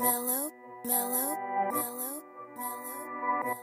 mellow, mellow, mellow, mellow, mellow.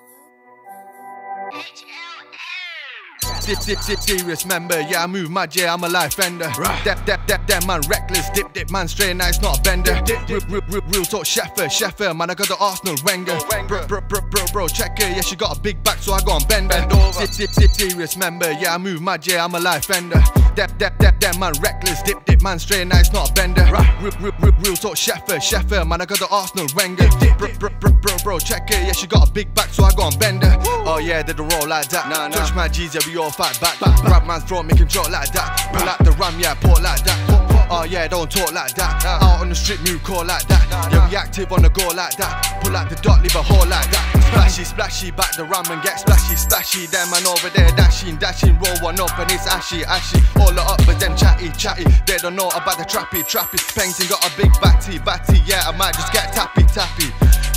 Serious member, yeah, I move my J, I'm a life bender. Right. Dap, dap, dap, dap, man, reckless. Dip, dip, man, straight, nice not a bender. Dip, dip, dip. Rip, rip, rip, real talk, Sheffer, Sheffer, man, I got the Arsene Wenger. Bro, bro, bro, bro, bro, check it, yeah, she got a big back, so I go and bend dip, dip, dip, Serious member, yeah, I move my J, I'm a life bender. Dap, dap, dap, dap, man, reckless. Dip, dip, man, straight, nice not a bender. Right real, real, real talk, Sheffer, eh, Sheffer, eh, man, I got the Arsene Wenger. Bro, bro, bro, bro, bro, check her, yeah, she got a big back, so I go and bend her. Oh yeah, did the roll like that. Nah, Touch my G's, yeah, we all fight back. Grab man's throat, make him drop like that. Pull out the ram, yeah, port like that. Oh yeah, don't talk like that. Out on the street, move call like that. Yeah, we active on the go like that. Pull out the dot, leave a hole like that. Splashy, splashy, back the ram and get splashy, splashy. Them man over there dashing, dashing, roll one up and it's ashy, ashy. All it up, but them chatty, chatty. They don't know about the trappy, trappy. Painting got a big batty, batty. Yeah, I might just get tappy, tappy,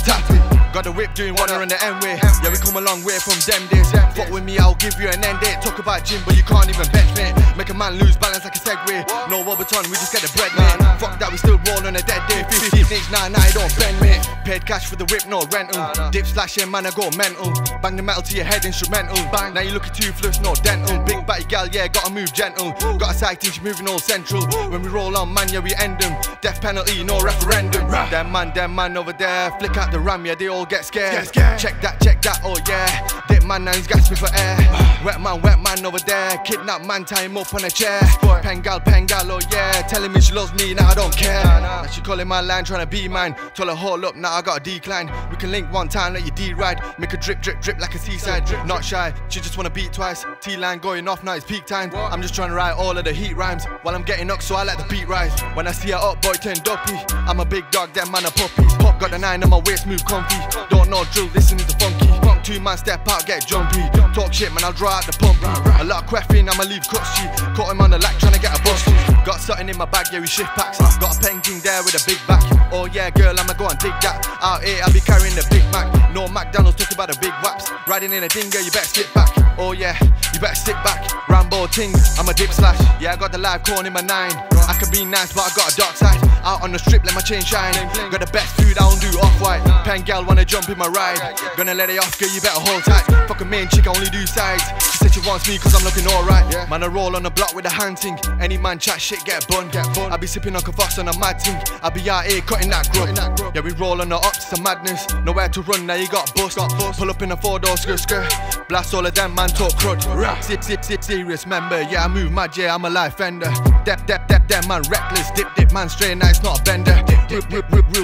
tappy. Got the whip doing one in the end way. Yeah, we come a long way from them days. Fuck with me, I'll give you an end date. Talk about gym, but you can't even bench me. Make a man lose balance like a Segway. No Roberton, we just get the bread, man. Fuck that, we still roll on a dead day. 15 inch, nah, nah, don't bend me. Paid cash for the whip, no rental. Dip slashing, man, I go mental. Bang the metal to your head, instrumental. Bang, now you looking toothless, no dental. Big batty gal, yeah, gotta move gentle. Got a side team, she moving all central. When we roll on, man, yeah, we end them. Death penalty, no referendum. Them man, them man over there, flick out the ram, yeah, they all get scared. Check that, check that, oh yeah. Dip man, now he's gasping for air. Wet man, wet man over there. Kidnap man, tie him up on a chair. Pengal, pengal, oh yeah. Telling me she loves me, now I don't care. Now she calling my line, trying to be mine. Told her, hold up, now I got a decline. We can link one time, let you D ride. Make a drip, drip, drip like a seaside. Drip. Not shy, she just wanna beat twice. T line going off, now it's peak time. I'm just trying to write all of the heat rhymes while I'm getting knocked, so I let the beat rise. When I see a up, boy, turn dopey. I'm a big dog, that man a puppy. Pop got the nine on my waist, move comfy. Don't know drill, listen to funky. Two man step out, get jumpy. Talk shit, man, I'll draw out the pumpy. A lot of queffing, I'ma leave cushy. Caught him on the lack, trying to get a bust. Got something in my bag, yeah, we shift packs. Got a pen king there with a big back. Oh yeah, girl, I'ma go and dig that. Out here, I'll be carrying the big Mac. No McDonald's, about the big waps. Riding in a dingo, you better sit back. Oh yeah, you better sit back. Rambo ting, I'm a dip slash. Yeah, I got the live corn in my nine. I can be nice, but I got a dark side. Out on the strip, let my chain shine. Got the best food, I don't do off white. Pen gal wanna jump in my ride. Gonna let it off, girl, you better hold tight. Fuck a main chick, I only do sides. She said she wants me cause I'm looking alright. Man, I roll on the block with a hand ting. Any man chat shit, get bun. I be sipping on Fox on a mad ting. I be out here cutting that grub. Yeah, we roll on the it's a madness. Nowhere to run, now you got bust. Pull up in a four door skirt skirt. Blast all of them, man, talk crud. Sip, sip, sip, serious member. Yeah, I move mad, yeah, I'm a life fender. Dep, dep, dep, dep, man, reckless. Dip, dip, man, straight, nice, not a bender.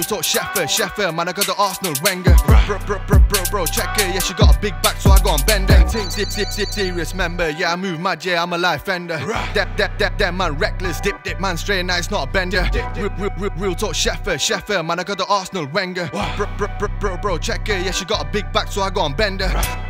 Talk, Sheffer, Sheffer, man, I got the Arsene Wenger. Bro, bro, bro, bro, bro, check it, yeah, she got a big back, so I go and bend her. Sip, sip, sip, sip, serious member. Yeah, I move mad, yeah, I'm a life fender. Dep, dep, dep, dep, man, reckless. Dip, dip, man, straight, now it's not a bender. Real, real, real, real talk, Sheffer, Sheffer, man, I got the Arsene Wenger. Bro, bro, bro, bro, bro, check it, yeah, she got a big back, so I go and bend her.